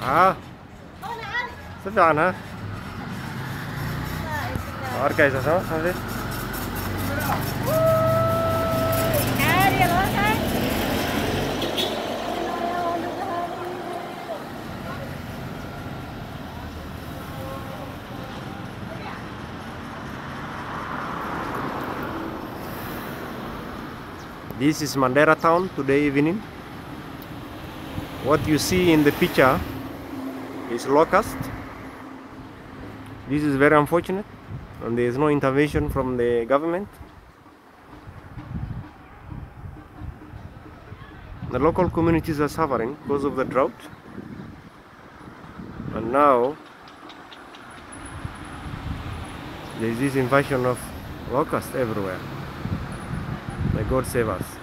ها ha? Waa arkaysa soo xafiis This is Mandera town today evening. What you see in the picture is locust. This is very unfortunate and there is no intervention from the government. The local communities are suffering because of the drought. And now there is this invasion of locusts everywhere. May God save us.